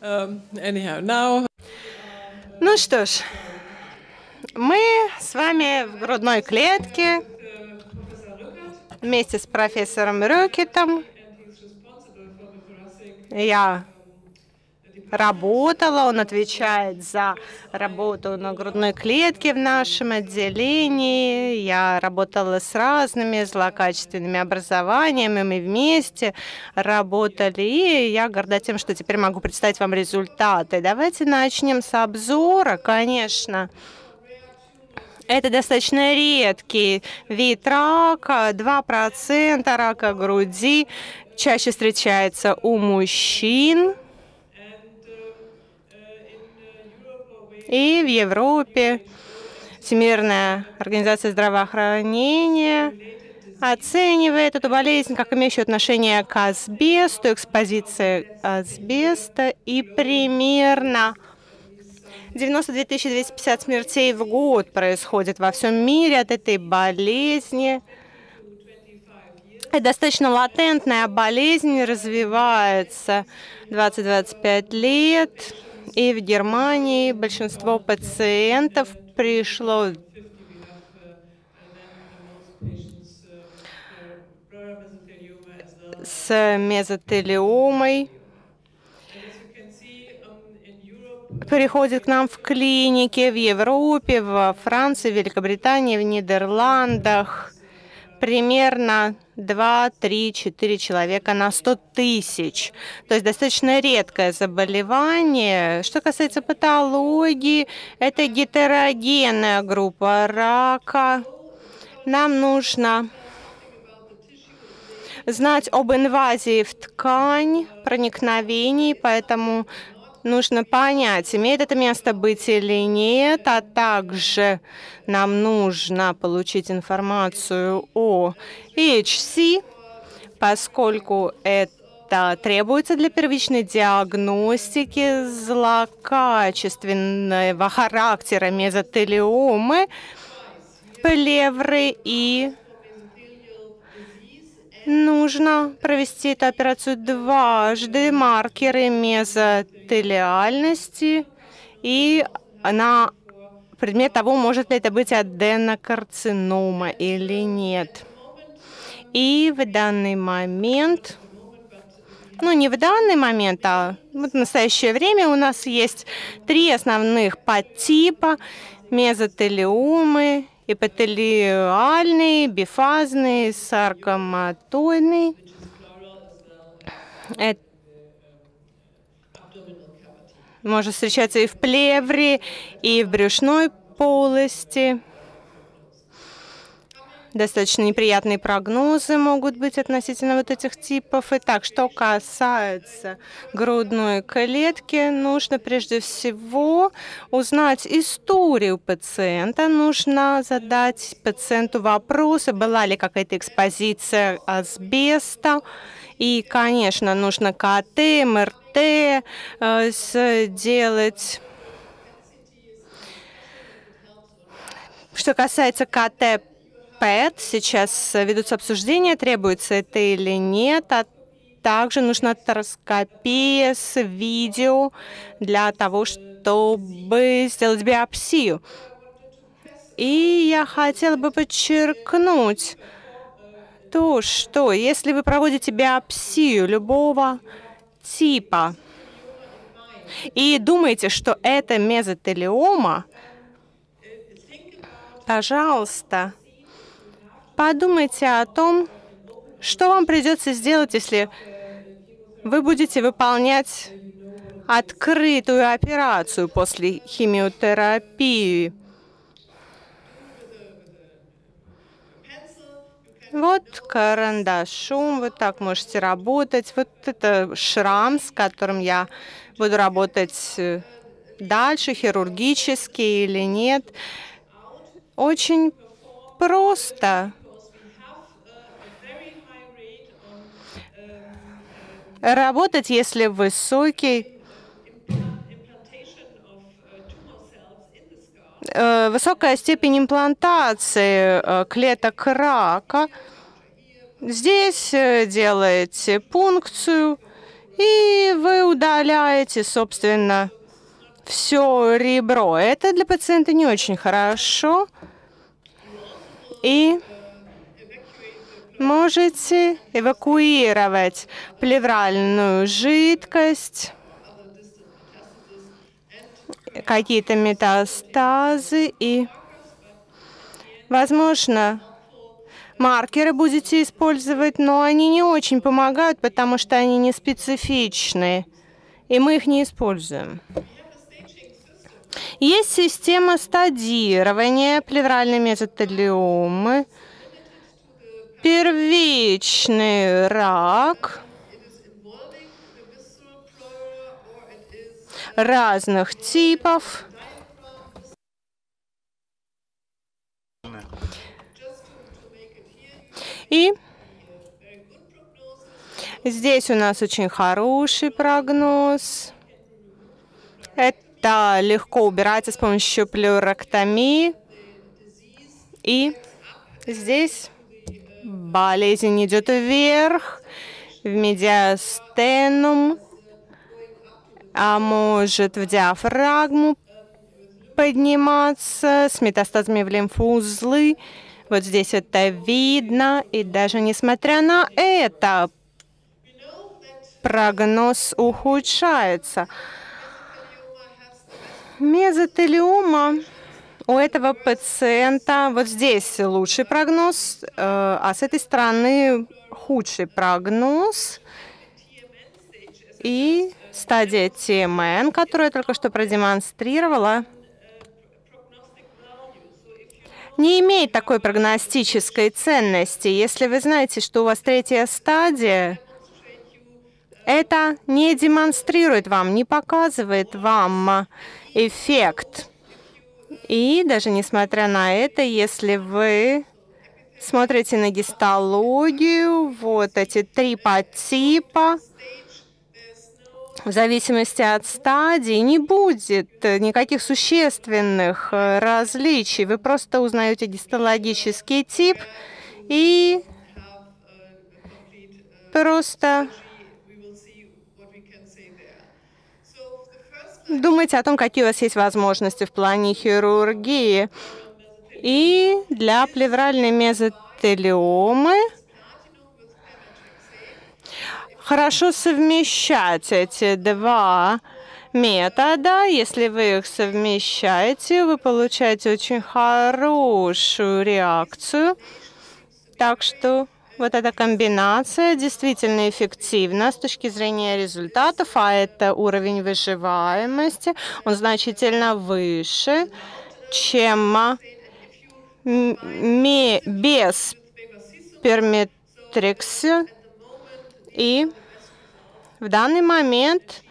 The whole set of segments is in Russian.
Um, Ну что ж, мы с вами в грудной клетке вместе с профессором Рюкетом. Я работала, он отвечает за работу на грудной клетке в нашем отделении. Я работала с разными злокачественными образованиями, мы вместе работали, и я горда тем, что теперь могу представить вам результаты. Давайте начнем с обзора, конечно. Это достаточно редкий вид рака, 2% рака груди чаще встречается у мужчин. И в Европе Всемирная организация здравоохранения оценивает эту болезнь как имеющую отношение к асбесту, экспозиции асбеста, и примерно 92 250 смертей в год происходит во всем мире от этой болезни. Это достаточно латентная болезнь, развивается 20-25 лет. И в Германии большинство пациентов пришло с мезотелиомой приходит к нам в клинике в Европе, во Франции, Великобритании, в Нидерландах. Примерно 2, 3, 4 человека на 100 тысяч. То есть достаточно редкое заболевание. Что касается патологии, это гетерогенная группа рака. Нам нужно знать об инвазии в ткань, проникновении, поэтому нужно понять, имеет это место быть или нет, а также нам нужно получить информацию о HC, поскольку это требуется для первичной диагностики злокачественного характера мезотелиомы, плевры и Нужно провести эту операцию дважды, маркеры мезотелиальности и на предмет того, может ли это быть аденокарцинома или нет. И в данный момент, ну не в данный момент, а в настоящее время у нас есть три основных подтипа мезотелиомы эпителиальный, бифазный, саркоматойный. Это может встречаться и в плевре, и в брюшной полости. Достаточно неприятные прогнозы могут быть относительно вот этих типов. Итак, что касается грудной клетки, нужно прежде всего узнать историю пациента. Нужно задать пациенту вопросы, была ли какая-то экспозиция асбеста. И, конечно, нужно КТ, МРТ э, сделать. Что касается КТ ПЭТ. Сейчас ведутся обсуждения, требуется это или нет. А также нужна тороскопия с видео для того, чтобы сделать биопсию. И я хотела бы подчеркнуть то, что если вы проводите биопсию любого типа и думаете, что это мезотелиома, пожалуйста, Подумайте о том, что вам придется сделать, если вы будете выполнять открытую операцию после химиотерапии. Вот карандашом, вот так можете работать. Вот это шрам, с которым я буду работать э, дальше, хирургически или нет. Очень просто. работать, если высокий высокая степень имплантации э, клеток рака. Здесь э, делаете пункцию и вы удаляете, собственно, все ребро. Это для пациента не очень хорошо. И можете эвакуировать плевральную жидкость, какие-то метастазы и, возможно, маркеры будете использовать, но они не очень помогают, потому что они не специфичные, и мы их не используем. Есть система стадирования плевральной мезотелиомы, первичный рак разных типов. И здесь у нас очень хороший прогноз. Это легко убирается с помощью плюректомии. И здесь болезнь идет вверх, в медиастенум, а может в диафрагму подниматься с метастазами в лимфоузлы. Вот здесь это видно, и даже несмотря на это, прогноз ухудшается. Мезотелиома у этого пациента вот здесь лучший прогноз, э, а с этой стороны худший прогноз. И стадия ТМН, которую я только что продемонстрировала, не имеет такой прогностической ценности. Если вы знаете, что у вас третья стадия, это не демонстрирует вам, не показывает вам эффект. И даже несмотря на это, если вы смотрите на гистологию, вот эти три подтипа, в зависимости от стадии не будет никаких существенных э, различий. Вы просто узнаете гистологический тип и просто думайте о том, какие у вас есть возможности в плане хирургии. И для плевральной мезотелиомы хорошо совмещать эти два метода. Если вы их совмещаете, вы получаете очень хорошую реакцию. Так что вот эта комбинация действительно эффективна с точки зрения результатов, а это уровень выживаемости, он значительно выше, чем без перметрикса и в данный момент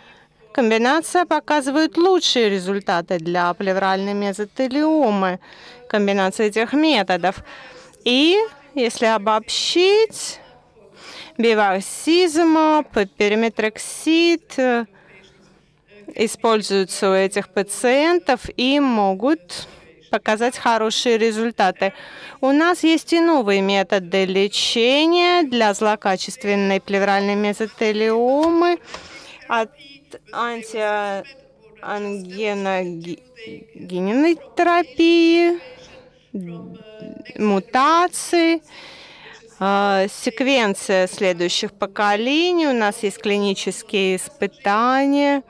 комбинация показывает лучшие результаты для плевральной мезотелиомы, комбинация этих методов. И если обобщить, биварсизма, периметрексид используются у этих пациентов и могут показать хорошие результаты. У нас есть и новые методы лечения для злокачественной плевральной мезотелиомы от антиангеногенной терапии, мутации, а, секвенция следующих поколений. У нас есть клинические испытания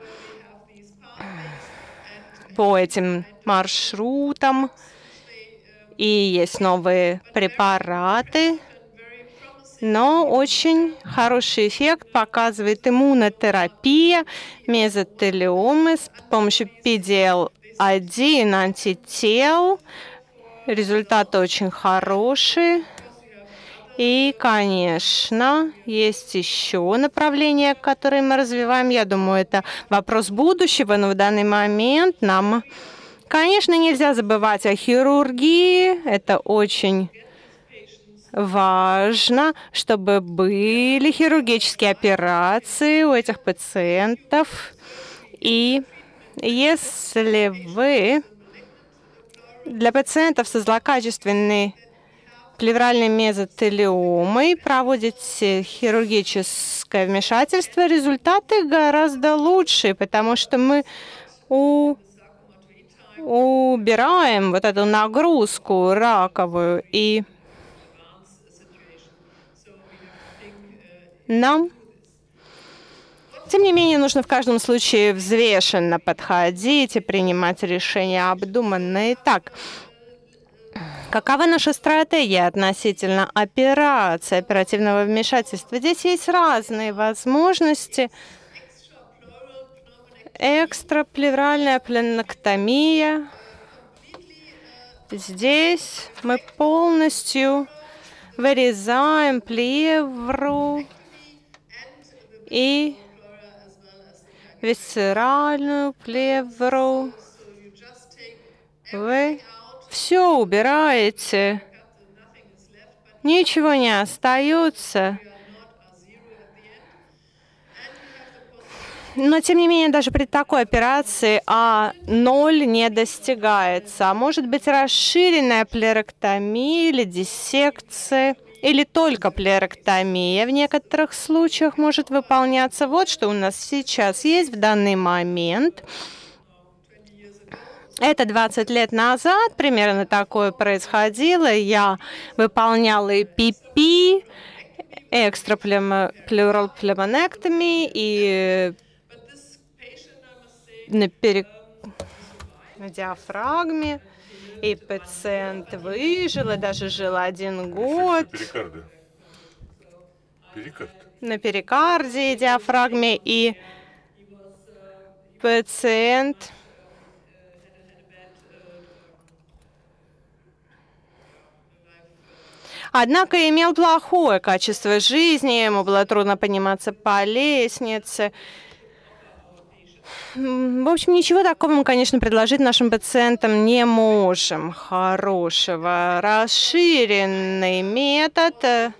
по этим маршрутам. И есть новые препараты. Но очень хороший эффект показывает иммунотерапия мезотелиомы с помощью PDL-1 антител. Результаты очень хорошие. И, конечно, есть еще направления, которые мы развиваем. Я думаю, это вопрос будущего, но в данный момент нам, конечно, нельзя забывать о хирургии. Это очень важно, чтобы были хирургические операции у этих пациентов. И если вы для пациентов со злокачественной плевральной мезотелиомой, проводите хирургическое вмешательство, результаты гораздо лучше, потому что мы у убираем вот эту нагрузку раковую и нам тем не менее, нужно в каждом случае взвешенно подходить и принимать решения обдуманно. Итак, какова наша стратегия относительно операции, оперативного вмешательства? Здесь есть разные возможности. Экстраплевральная пленоктомия. Здесь мы полностью вырезаем плевру и висцеральную плевру. Вы все убираете, ничего не остается. Но, тем не менее, даже при такой операции А0 не достигается. А может быть расширенная плероктомия или диссекция или только плероктомия в некоторых случаях может выполняться. Вот что у нас сейчас есть в данный момент. Это 20 лет назад примерно такое происходило. Я выполняла ПП, племонектоми и на, пере... на диафрагме. И пациент выжил, и даже жил один год. Перикард. На перикарде и диафрагме, и пациент Однако имел плохое качество жизни, ему было трудно подниматься по лестнице, в общем, ничего такого мы, конечно, предложить нашим пациентам не можем хорошего. Расширенный метод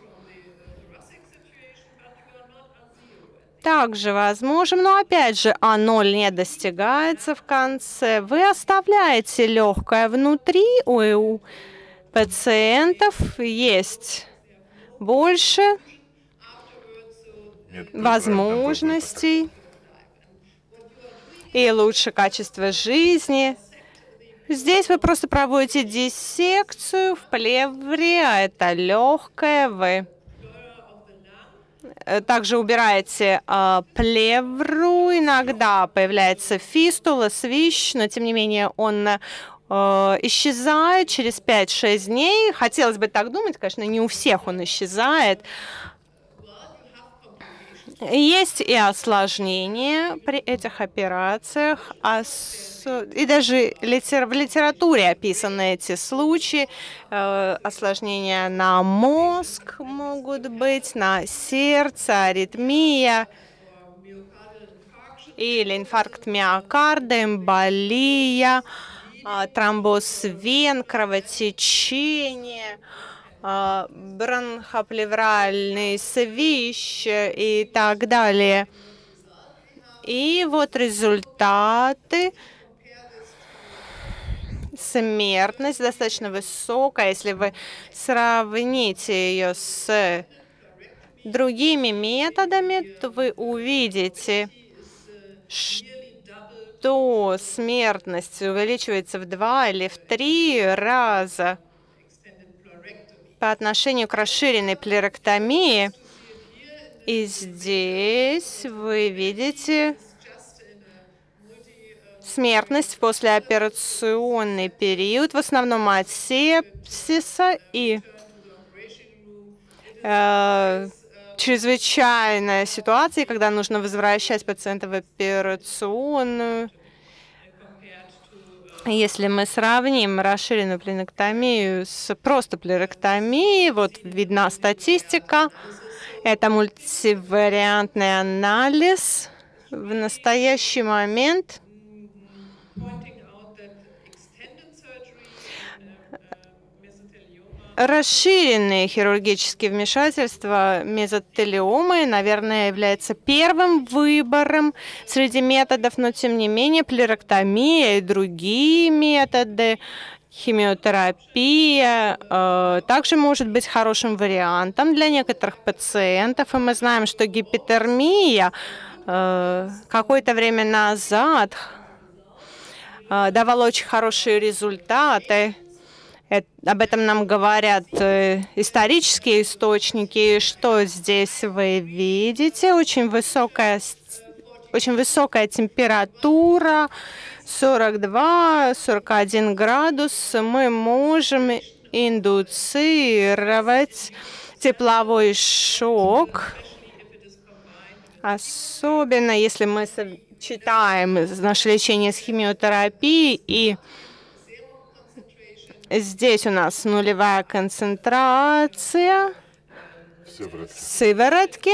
также возможен, но опять же А0 не достигается в конце. Вы оставляете легкое внутри, у пациентов есть больше возможностей и лучше качество жизни. Здесь вы просто проводите диссекцию в плевре, а это легкое вы. Также убираете э, плевру, иногда появляется фистула, свищ, но тем не менее он э, исчезает через 5-6 дней. Хотелось бы так думать, конечно, не у всех он исчезает. Есть и осложнения при этих операциях, и даже в литературе описаны эти случаи. Э, осложнения на мозг могут быть, на сердце, аритмия или инфаркт миокарда, эмболия, э, тромбоз вен, кровотечение – а, бронхоплевральный свищ и так далее. И вот результаты. Смертность достаточно высокая. Если вы сравните ее с другими методами, то вы увидите, что смертность увеличивается в два или в три раза по отношению к расширенной плероктомии. И здесь вы видите смертность в послеоперационный период, в основном от сепсиса и э, чрезвычайная ситуация, когда нужно возвращать пациента в операционную если мы сравним расширенную пленэктомию с просто пленэктомией, вот видна статистика, это мультивариантный анализ. В настоящий момент Расширенные хирургические вмешательства мезотелиомы, наверное, является первым выбором среди методов, но тем не менее плероктомия и другие методы Химиотерапия э, также может быть хорошим вариантом для некоторых пациентов, и мы знаем, что гипотермия э, какое-то время назад э, давала очень хорошие результаты. Об этом нам говорят э, исторические источники. Что здесь вы видите? Очень высокая, очень высокая температура, 42-41 градус. Мы можем индуцировать тепловой шок, особенно если мы сочетаем наше лечение с химиотерапией и Здесь у нас нулевая концентрация сыворотки.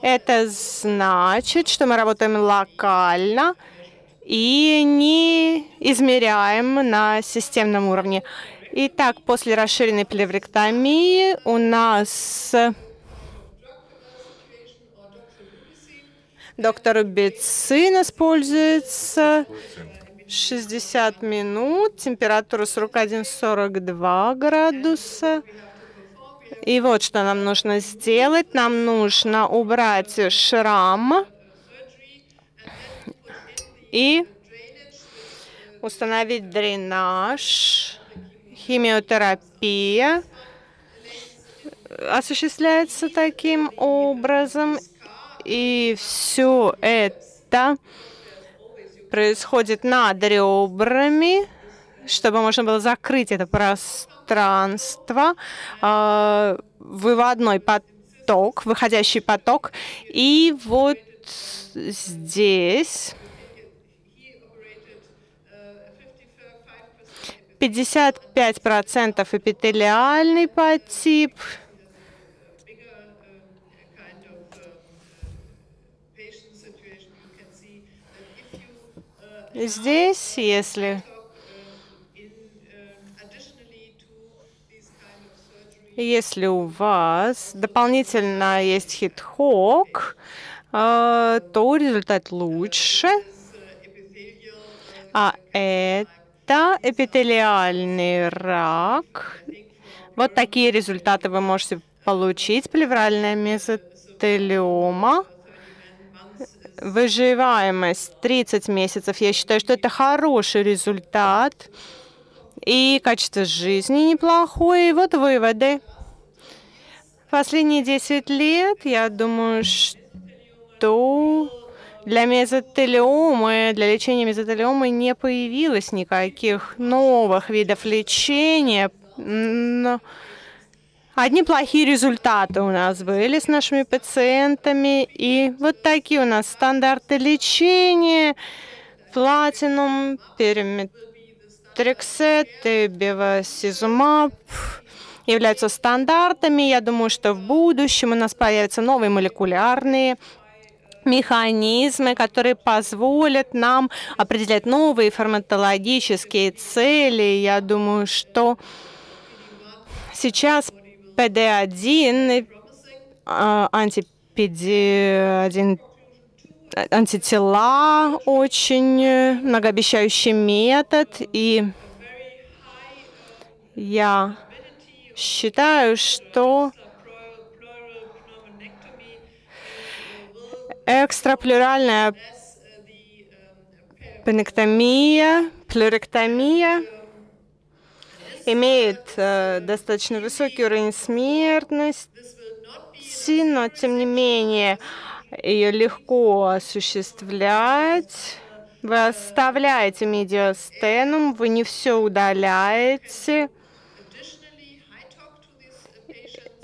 Это значит, что мы работаем локально и не измеряем на системном уровне. Итак, после расширенной плевректомии у нас доктор Бецин используется 60 минут, температура 41-42 градуса. И вот что нам нужно сделать. Нам нужно убрать шрам и установить дренаж, химиотерапия осуществляется таким образом. И все это происходит над ребрами, чтобы можно было закрыть это пространство, э, выводной поток, выходящий поток. И вот здесь 55% эпителиальный подтип, Здесь, если если у вас дополнительно есть хит-хок, э, то результат лучше. А это эпителиальный рак. Вот такие результаты вы можете получить. Плевральная мезотелиома выживаемость 30 месяцев. Я считаю, что это хороший результат. И качество жизни неплохое. И вот выводы. Последние 10 лет, я думаю, что для мезотелиомы, для лечения мезотелиомы не появилось никаких новых видов лечения. Но Одни плохие результаты у нас были с нашими пациентами. И вот такие у нас стандарты лечения. Платинум, периметриксет и бевасизумаб являются стандартами. Я думаю, что в будущем у нас появятся новые молекулярные механизмы, которые позволят нам определять новые фармакологические цели. Я думаю, что сейчас PD-1, антипеди-1 антитела очень многообещающий метод, и я считаю, что экстраплюральная пенектомия, плюректомия имеет э, достаточно высокий уровень смертности, но тем не менее ее легко осуществлять. Вы оставляете медиастенум, вы не все удаляете.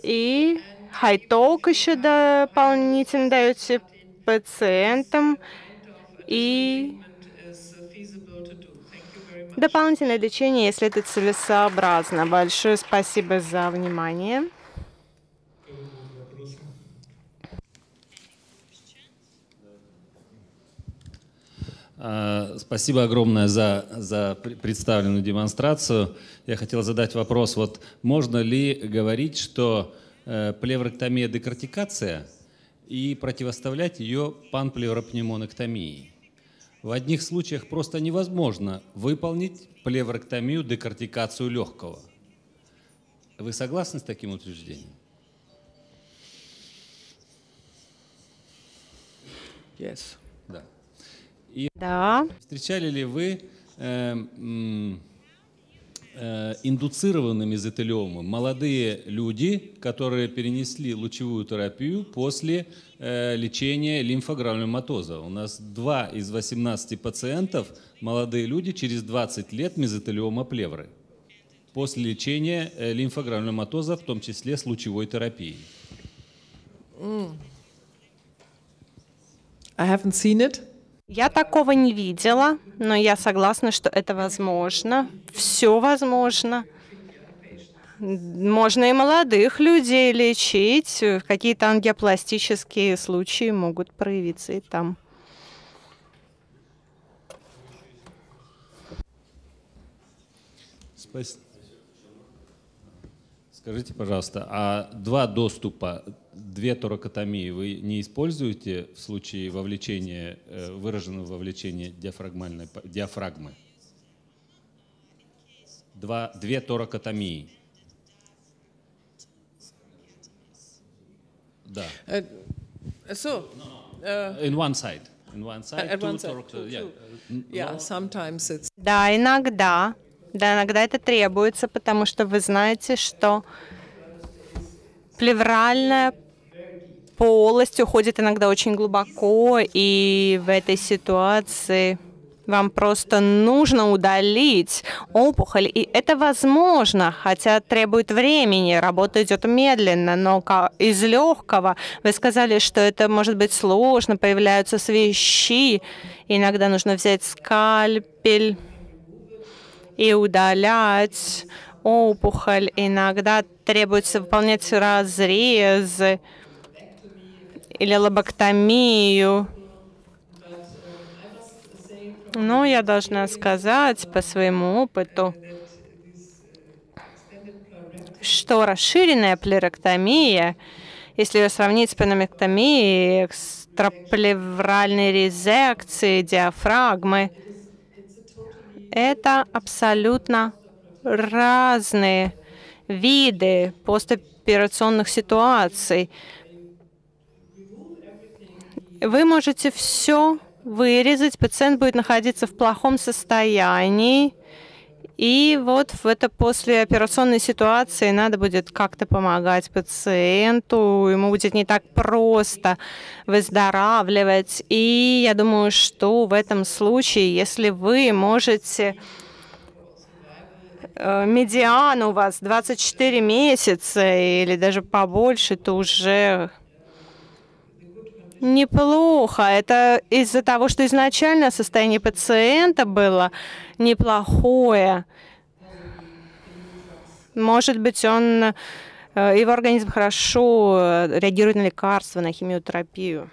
И хайток еще дополнительно даете пациентам. И дополнительное лечение, если это целесообразно. Большое спасибо за внимание. А, спасибо огромное за, за представленную демонстрацию. Я хотел задать вопрос, вот можно ли говорить, что э, плевректомия декортикация и противоставлять ее панплевропневмонэктомии? В одних случаях просто невозможно выполнить плевректомию, декортикацию легкого. Вы согласны с таким утверждением? Yes. Да. Да. Встречали ли вы э, э, индуцированным мезотелиомом молодые люди, которые перенесли лучевую терапию после э, лечения лимфогранулематоза? У нас два из 18 пациентов, молодые люди, через 20 лет мезотелиома плевры после лечения э, лимфогранулематоза, в том числе с лучевой терапией. Mm. I haven't seen it. Я такого не видела, но я согласна, что это возможно. Все возможно. Можно и молодых людей лечить. Какие-то ангиопластические случаи могут проявиться и там. Спасибо. Скажите, пожалуйста, а два доступа, две торакотомии вы не используете в случае вовлечения, э, выраженного вовлечения диафрагмальной, диафрагмы? Два, две торакотомии. Да. Uh, so, uh, in one side. In one side. At two one side, torque- two, yeah. two. yeah, sometimes it's Да, иногда. Да, иногда это требуется, потому что вы знаете, что плевральная полость уходит иногда очень глубоко, и в этой ситуации вам просто нужно удалить опухоль, и это возможно, хотя требует времени, работа идет медленно, но из легкого вы сказали, что это может быть сложно, появляются свищи, иногда нужно взять скальпель, и удалять опухоль. Иногда требуется выполнять разрез или лобоктомию. Но я должна сказать по своему опыту, что расширенная плероктомия, если ее сравнить с паномектомией, экстраплевральной резекцией диафрагмы, это абсолютно разные виды постоперационных ситуаций. Вы можете все вырезать, пациент будет находиться в плохом состоянии, и вот в это послеоперационной ситуации надо будет как-то помогать пациенту, ему будет не так просто выздоравливать. И я думаю, что в этом случае, если вы можете э, медиан у вас 24 месяца или даже побольше, то уже Неплохо. Это из-за того, что изначально состояние пациента было неплохое. Может быть, он, э, его организм хорошо реагирует на лекарства, на химиотерапию.